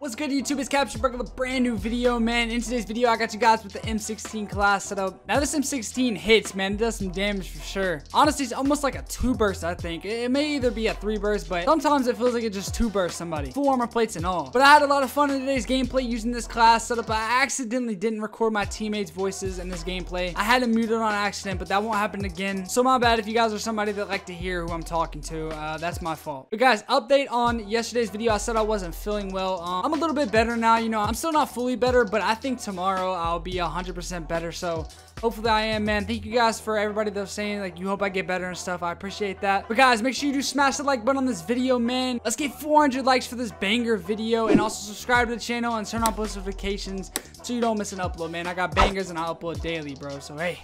What's good YouTube? It's Kxpture back with a brand new video, man. In today's video, I got you guys with the M16 class setup. Now this M16 hits, man. It does some damage for sure. Honestly, it's almost like a two burst, I think. It may either be a three burst, but sometimes it feels like it just two burst somebody. Full armor plates and all. But I had a lot of fun in today's gameplay using this class setup. I accidentally didn't record my teammates' voices in this gameplay. I had them muted on accident, but that won't happen again. So my bad if you guys are somebody that like to hear who I'm talking to. Uh, that's my fault. But guys, update on yesterday's video. I said I wasn't feeling well. Um, I'm a little bit better now. You know, I'm still not fully better, but I think tomorrow I'll be 100% better. So hopefully I am, man. Thank you guys for everybody that's saying, like, you hope I get better and stuff. I appreciate that. But guys, make sure you do smash the like button on this video, man. Let's get 400 likes for this banger video. And also subscribe to the channel and turn on post notifications so you don't miss an upload, man. I got bangers and I upload daily, bro. So, hey,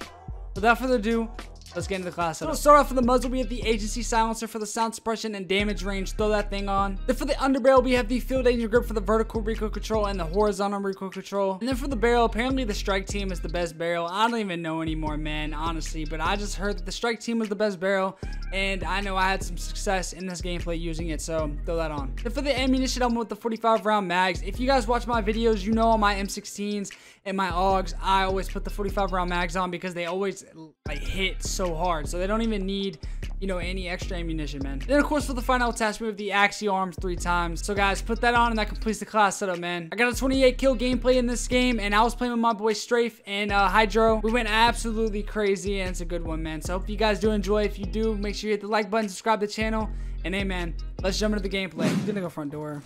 without further ado, Let's get into the class. setup. So start off with the muzzle, we have the agency silencer for the sound suppression and damage range. Throw that thing on. Then for the underbarrel, we have the field agent grip for the vertical recoil control and the horizontal recoil control. And then for the barrel, apparently the strike team is the best barrel. I don't even know anymore, man, honestly. But I just heard that the strike team was the best barrel. And I know I had some success in this gameplay using it, so throw that on. Then for the ammunition, I'm with the 45 round mags. If you guys watch my videos, you know on my M16s and my AUGs, I always put the 45 round mags on because they always like hit so so hard. So they don't even need, you know, any extra ammunition, man. Then, of course, for the final we have the Axial arms three times. So, guys, put that on and that completes the class setup, man. I got a 28 kill gameplay in this game, and I was playing with my boy Strafe and uh, Hydro. We went absolutely crazy, and it's a good one, man. So, hope you guys do enjoy. If you do, make sure you hit the like button, subscribe to the channel, and hey, man, let's jump into the gameplay. I'm gonna go front door.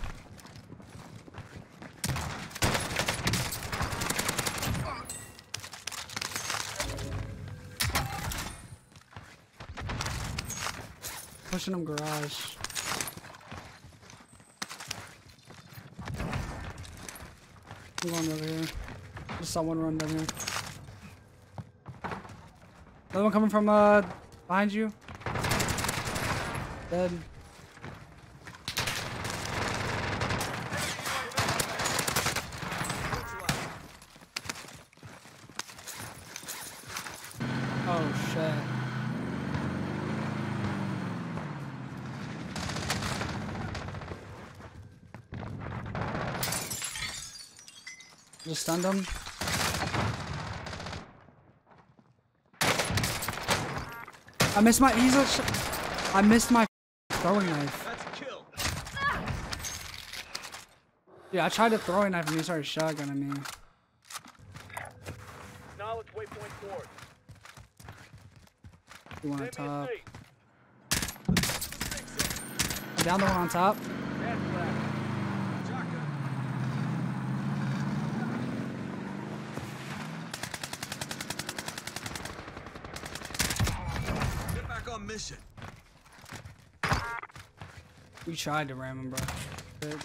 Pushing them garage. I'm going over here. Just saw one run down here. Another one coming from uh behind you. Dead. Oh shit. Just stunned him. I missed my. He's a. I missed my throwing knife. Yeah, I tried to throw a knife and he started shotgunning me. Knowledge waypoint forward. You want on top. Down the one on top. Mission. We tried to ram him, bro. But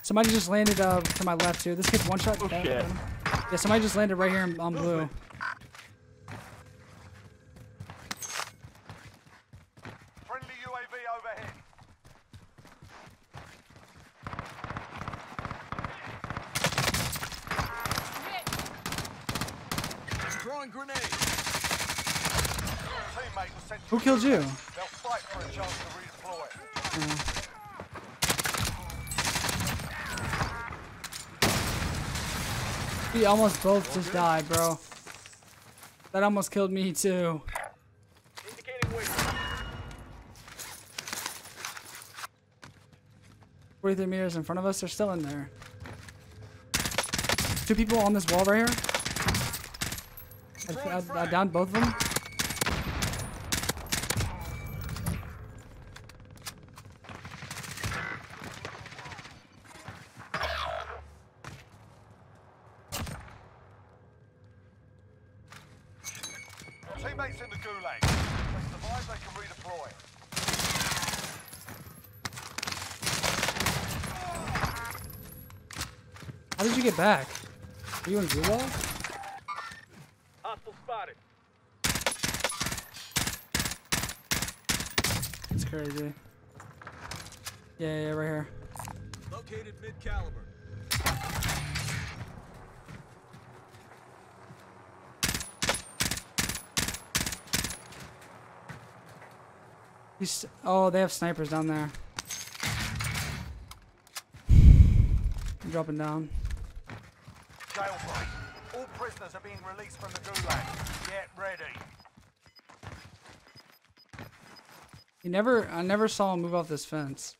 somebody just landed uh, to my left too. This kid's one shot. Oh, shit. Yeah, somebody just landed right here on blue. Friendly UAV overhead. It's throwing grenade. Who killed you? We almost both just died, bro. That almost killed me too. Forty-three meters in front of us. They're still in there. Two people on this wall right here. I, I, I downed both of them. Teammates in the gulag. If they survive, they can redeploy. How did you get back? Are you in gulag? Hostile spotted. It's crazy. Yeah, yeah, right here. Located mid He's, oh, they have snipers down there. dropping down. Jailbreak. All prisoners are being released from the gulag. Get ready. He never, I never saw him move off this fence.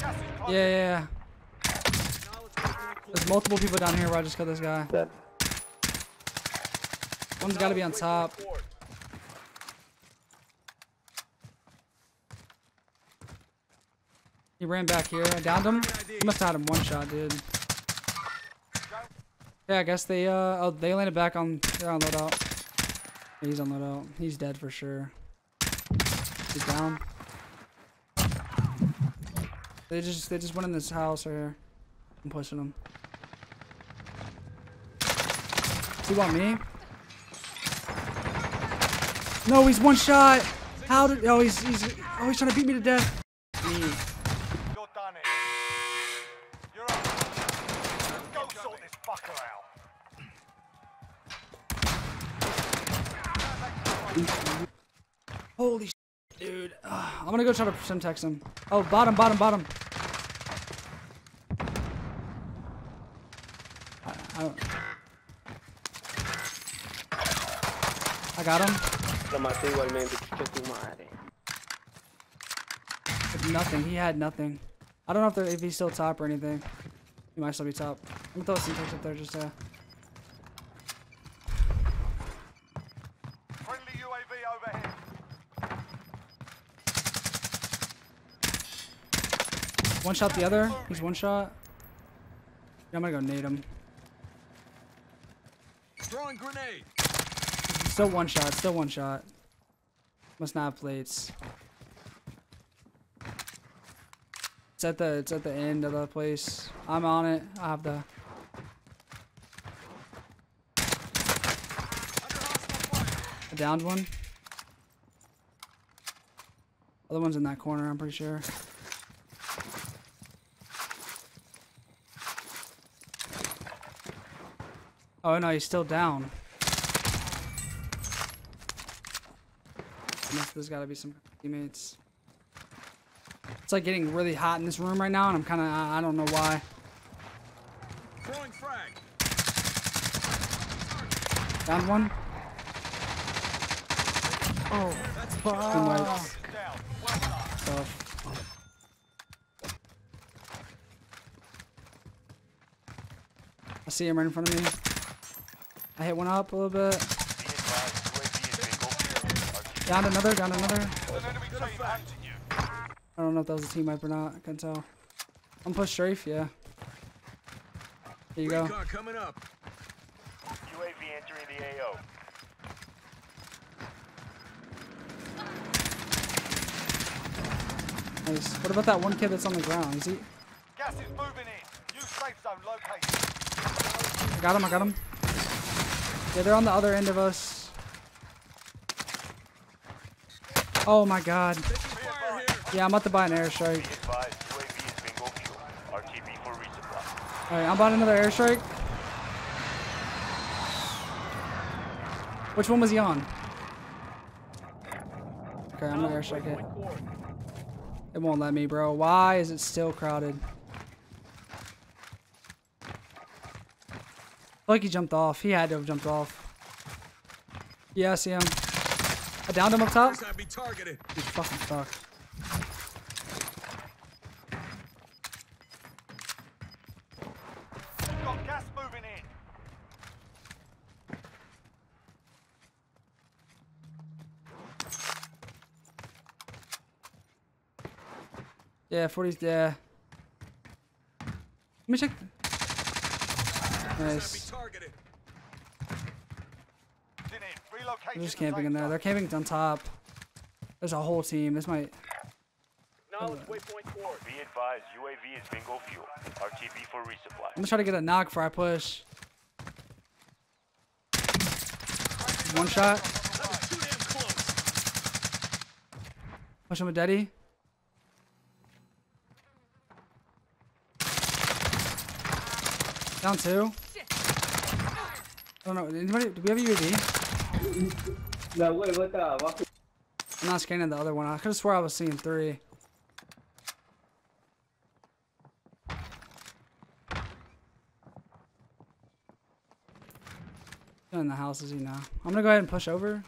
Yeah, yeah, yeah. There's multiple people down here where I just got this guy. Dead. One's got to be on top. Ran back here. I downed him. He must have had him one shot, dude. Yeah, I guess they, uh, oh, they landed back on, they're on loadout. He's on loadout. He's dead for sure. He's down. They just, they just went in this house right here. I'm pushing. Does he want me? No, he's one shot. How did? Oh, he's he's oh he's trying to beat me to death. Me. You're done it. You're up. Go sort this fucker out. Holy sh dude. Ugh, I'm gonna go try to Semtex him. Oh, bottom, bottom, bottom. I, I, don't- I got him. Lo maté igualmente, chucha tu madre. Nothing. He had nothing. I don't know if, they're, if he's still top or anything. He might still be top. I'm gonna throw some up there just to. Friendly UAV overhead. One shot the other. He's one shot. Yeah, I'm gonna go nade him. Throwing grenade. Still one shot. Still one shot. Must not have plates. It's at the it's at the end of the place. I'm on it. I have the. I downed one. Other one's in that corner. I'm pretty sure. Oh no, he's still down. There's gotta be some teammates. It's like getting really hot in this room right now, and I'm kind of, I I don't know why. Throwing frag. Down one. Oh, Two mics. Down. Well. Tough. I see him right in front of me. I hit one up a little bit. Be advised, UAV is being Down another, down another. I don't know if that was a team wipe or not. I couldn't tell. I'm push strafe, yeah. Here you go. Coming up. UAV entering the AO. Nice. What about that one kid that's on the ground? Is he? Gas is moving in. New safe zone located. I got him. I got him. Yeah, they're on the other end of us. Oh my god. Fire here. Yeah, I'm about to buy an airstrike. Be advised, UAV is bingo fuel. RTB for resupply. Alright, I'm buying another airstrike. Which one was he on? Okay, I'm gonna airstrike it. It won't let me, bro. Why is it still crowded? Like he jumped off. He had to have jumped off. Yeah, I see him. I downed him up top. First I be targeted. He's fucking stuck. Got gas moving in. Yeah, 40's yeah. Let me check. First I be Nice. targeted. It's in it. Relocation They're just camping in there. They're camping on top. There's a whole team. This might. Knowledge waypoint forward. Be advised, UAV is bingo fuel. RTB for resupply. I'm gonna try to get a knock before I push. One shot. That was too damn close. Push him with Daddy. Down two. Oh, I don't know. Anybody? Do we have a UAV? No. Wait. What the? Uh, what? I'm not scanning the other one. I could have swore I was seeing three. In the houses, you know. I'm gonna go ahead and push over.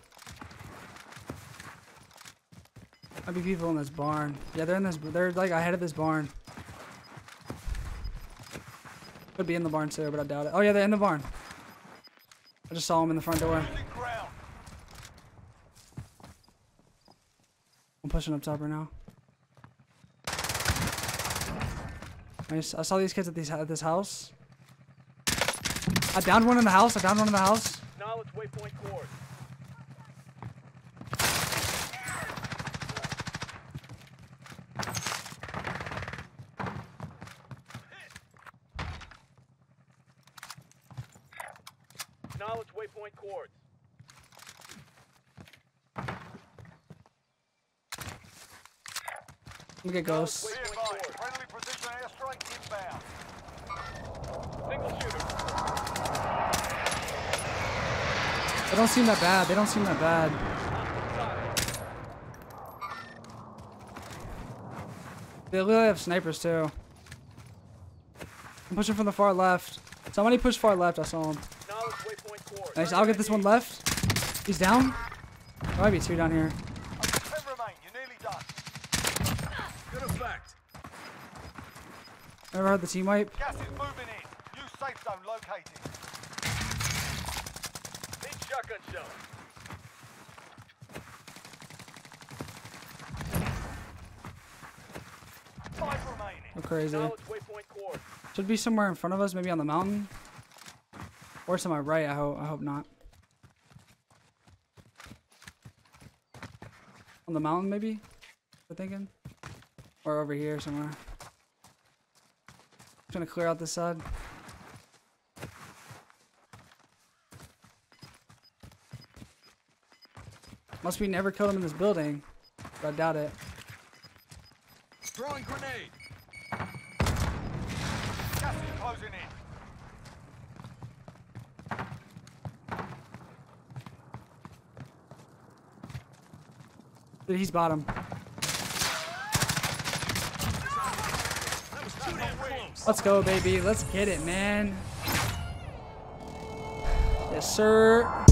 Might be people in this barn. Yeah, they're in this. They're like ahead of this barn. Could be in the barn too, but I doubt it. Oh yeah, they're in the barn. I just saw them in the front door. I'm pushing up top right now. I saw these kids at these at this house. I downed one in the house. I downed one in the house. Knowledge waypoint. Knowledge waypoint course. Let me get ghosts. Friendly precision airstrike inbound. Single shooter. They don't seem that bad. They don't seem that bad. They literally have snipers too. I'm pushing from the far left. Somebody pushed far left. I saw him. Knowledge waypoint course. Nice. I'll get this one left. He's down. There might be two down here. Ten remain. You're nearly done. Good effect. Ever heard the team wipe? Gas is moving in. New safe zone located. Need shotgun shell. Five remaining. Go crazy. Knowledge waypoint course. Should be somewhere in front of us, maybe on the mountain. Or to my right, I hope I hope not. On the mountain maybe? We're thinking? Or over here somewhere. Trying to clear out this side. Must be never killed him in this building. But I doubt it. Throwing grenade. Gas is closing in. He's bottom. Let's go, baby. Let's get it, man. Yes, sir.